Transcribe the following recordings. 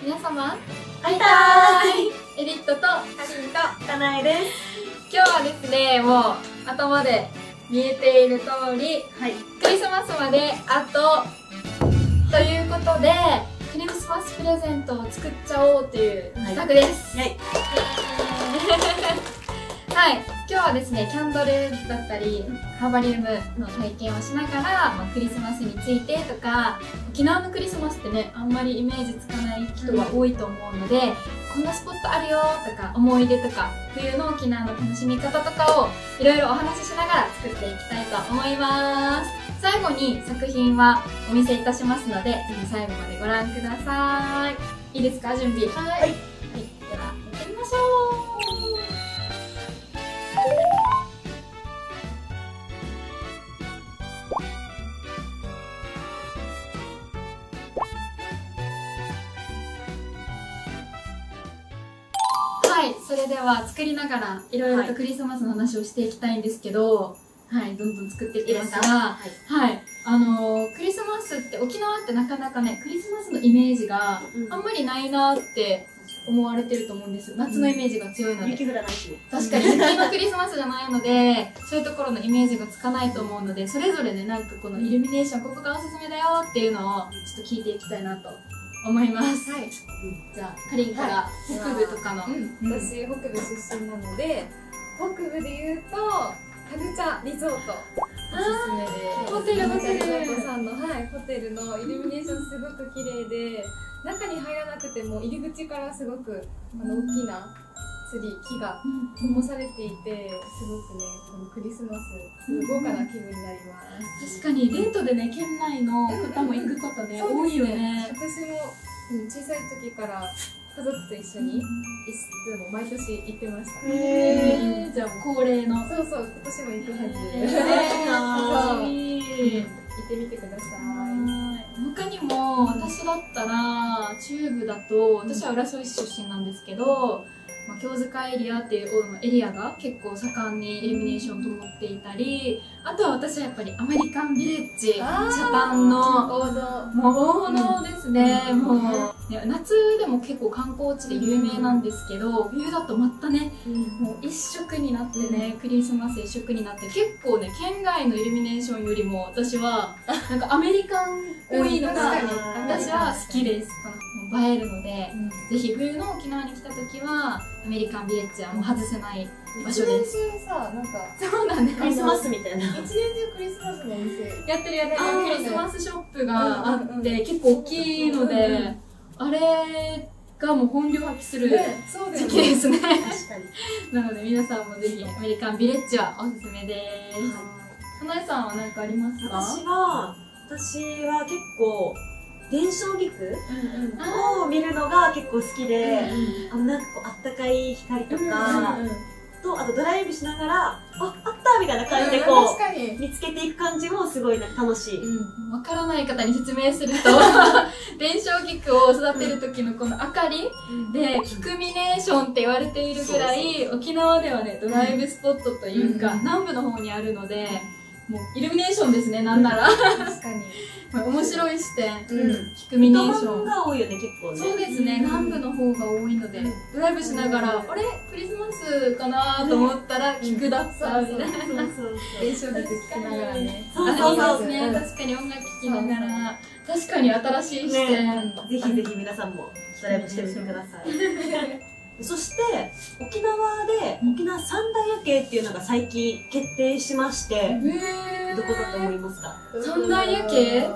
皆様会いたエリットとかりんとかなえです。今日はですねもう頭で見えている通りはい。クリスマスまであとということでクリスマスプレゼントを作っちゃおうという企画です、はい。はい、はい。今日はですねキャンドルだったりハーバリウムの体験をしながら、まあ、クリスマスについてとか沖縄のクリスマスってねあんまりイメージつかない人が多いと思うので、こんなスポットあるよとか思い出とか冬の沖縄の楽しみ方とかをいろいろお話ししながら作っていきたいと思います。最後に作品はお見せいたしますのでぜひ最後までご覧ください。いいですか準備？はい、はい、それでは作りながらいろいろとクリスマスの話をしていきたいんですけど、はい、どんどん作っていきますが、はいはい、あのークリスマスって沖縄ってなかなかね、クリスマスのイメージがあんまりないなって思われてると思うんですよ。夏のイメージが強いので。雪降らないしね確かに 雪のクリスマスじゃないので、そういうところのイメージがつかないと思うので、それぞれね、なんかこのイルミネーション、ここがおすすめだよっていうのをちょっと聞いていきたいなと思います。はい、じゃあ、かりんから北部とかの。うん、私北部出身なので北部で言うとかぐちゃリゾートおすすめで。ホテルホテル。さんの、はい、ホテルのイルミネーションすごく綺麗で中に入らなくても入り口からすごくあの大きなツリー木が灯されていてすごくねこのクリスマス豪華な気分になります。確かにデートでね県内の方も行くことね、多いよね。私も、うん、小さい時から家族と一緒にいつも毎年行ってました。へー。じゃあ恒例の。そうそう、今年も行くはず。えそう。ーいい行ってみてくださ他にも私だったら中部だと私は浦添市出身なんですけど、まあ、京塚エリアっていうエリアが結構盛んにイルミネーション灯っていたりあとは私はやっぱりアメリカンビレッジ北谷の王道。もう王道ですね、うん。もう、ね夏でも結構観光地で有名なんですけど、冬だとまたねもう一色になってね、クリスマス一色になって結構ね県外のイルミネーションよりも私は なんかアメリカンっぽいのが、私は好きです。映えるので、うん。ぜひ冬の沖縄に来た時はアメリカンビレッジはもう外せない場所です。一年中さ、なんか、そうなんです。クリスマスみたいな。一年中クリスマスのお店。やってるやってる。クリスマスショップがあって、うんうんうん結構大きいので、うんうんあれがもう本領発揮する。時期ですね。確かに。なので皆さんもぜひアメリカンビレッジはおすすめです。花江さんは何かありますか？私は私は結構伝承菊を見るのが結構好きで、うんあのなんかこうあったかい光とか、とあとドライブしながらああったみたいな感じでうんこう。見つけていく感じもすごいなんか楽しい、うん。わからない方に説明すると 伝承菊を育てる時のこの明かりでキクミネーションって言われているぐらい沖縄ではねドライブスポットというか、うん。南部の方にあるのでもうイルミネーションですねなんなら、確かに。面白い視点、うん。キクミネーションが多いよね結構ね。そうですね、南部の方が多いので、うん。ドライブしながら、あれ？クリスマスかな？と思ったら、菊だったみたいな。そうそうそう伝承曲聞きながらね。そうあそうそう。りますね、確かに音楽聴きながら、確かに新しい視点。ね。ぜひぜひ皆さんもドライブしてみてください そして沖縄で沖縄三大夜景っていうのが最近決定しましてへどこだと思いますか？三大夜景？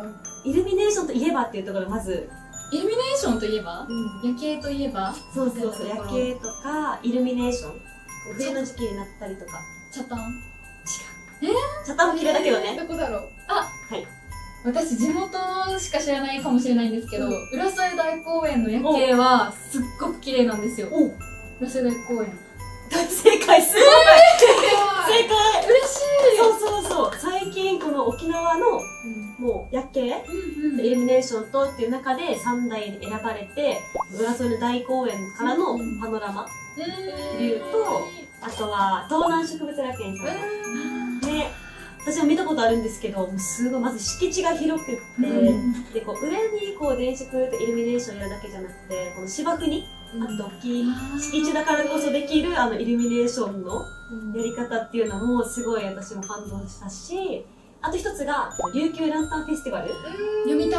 イルミネーションといえばっていうところまずイルミネーションといえば？うん。夜景といえば？そうそうそう。夜景とかイルミネーション。冬の時期になったりとか。チャタン？チャタンも綺麗だけどね。どこだろう？私地元しか知らないかもしれないんですけど、浦添大公園の夜景はすっごく綺麗なんですよ。お浦添大公園。大正解すごい。正解。嬉しい。そうそうそう。最近この沖縄のもう夜景うんうん。イルミネーションとっていう中で3台に選ばれて浦添の大公園からのパノラマ。ビューとあとは東南植物楽園さん。のね私も見たことあるんですけどもうすごいまず敷地が広くって、でこう上にこう電飾とイルミネーションやるだけじゃなくてこの芝生にあと大きい敷地だからこそできるあのイルミネーションのやり方っていうのもすごい私も感動したしあと一つが琉球ランタンフェスティバル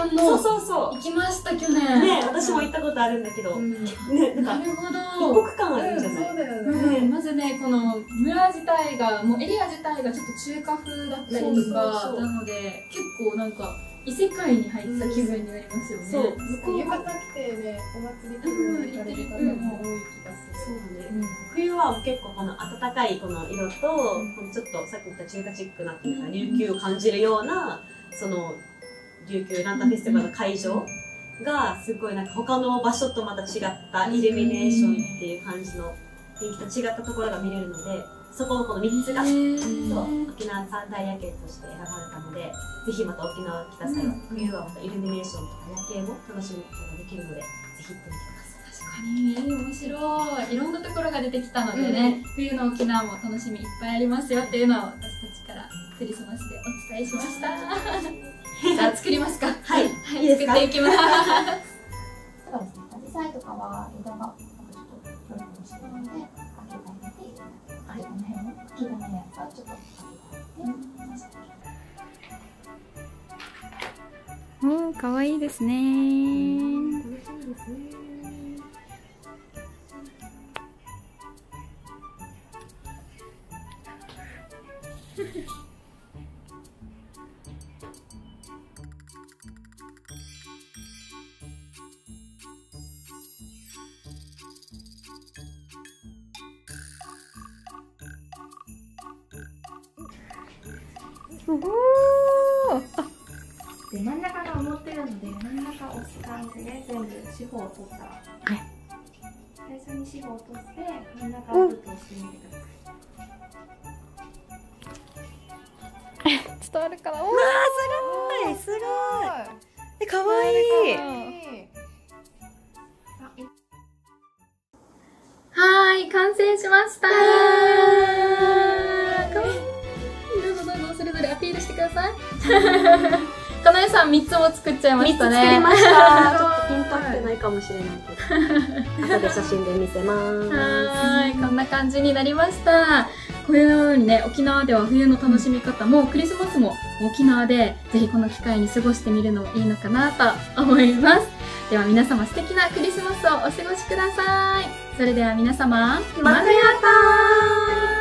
読谷そうのそうそ行きました去う年。ね私も行ったことあるんだけど、うん。ねなんかなるほ異ど国感あるんじゃない、そうだようね。ん。まずねこの村自体がもうエリア自体がちょっと中華風だったりとそうそうかそう。なので結構なんか異世界に入った気分になりますよね、そう。浴衣着てね、お祭り気分で行かれる方も多い気がすそうる。だね、うん。冬は結構この暖かいこの色と、このちょっとさっき言った中華チックなっていうか、琉球を感じるようなその琉球ランタンフェスティバルの会場がすごいなんか他の場所とまた違ったイルミネーションっていう感じの雰囲気と違ったところが見れるのでそこのこの3つが、そう沖縄三大夜景として選ばれたのでぜひまた沖縄来た際は、冬はまたイルミネーションとか夜景も楽しむことができるのでぜひ行ってみてください。確かに。面白い。いろんなところが出てきたのでね、冬の沖縄も楽しみいっぱいありますよっていうのを私たちからクリスマスでお伝えしましたじゃあ作りますか。はい。はい。作っていきます。そうですね、アジサイとかは枝がちょっとプルプルしてるので、かけてあげて、あとこの辺の茎がないやつはちょっとかけてあげて、刺してあげるおー、かわいいで、真ん中が思ってるので、真ん中を押す感じで全部四方を取ったら、最初に四方を取って、真ん中をグッと押してみてください。伝わるかなおーすごいすごいえかわいいはーい、完成しましたださい。かなえさん3つも作っちゃいましたね。作りました。ちょっとピンときてないかもしれないけど。後で写真で見せます。はーい、こんな感じになりました。こういうようにね、沖縄では冬の楽しみ方も、クリスマスも沖縄で、ぜひこの機会に過ごしてみるのもいいのかなと思います。では皆様素敵なクリスマスをお過ごしください。それでは皆様、またやったー